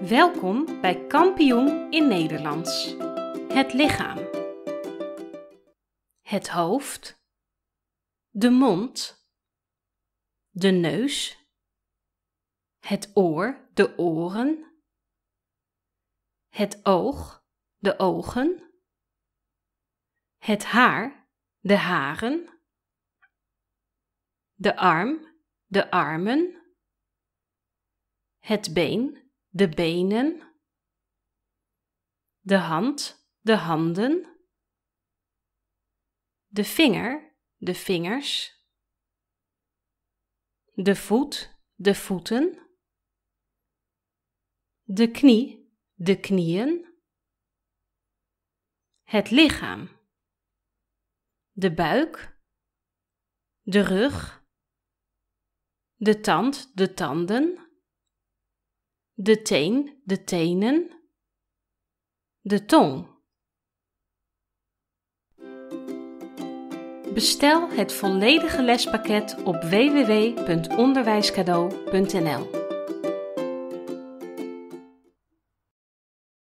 Welkom bij Kampioen in Nederlands. Het lichaam. Het hoofd. De mond. De neus. Het oor, de oren. Het oog, de ogen. Het haar, de haren. De arm, de armen. Het been, de benen, de hand, de handen, de vinger, de vingers, de voet, de voeten, de knie, de knieën, het lichaam, de buik, de rug, de tand, de tanden de teen, de tenen, de tong. Bestel het volledige lespakket op www.onderwijscadeau.nl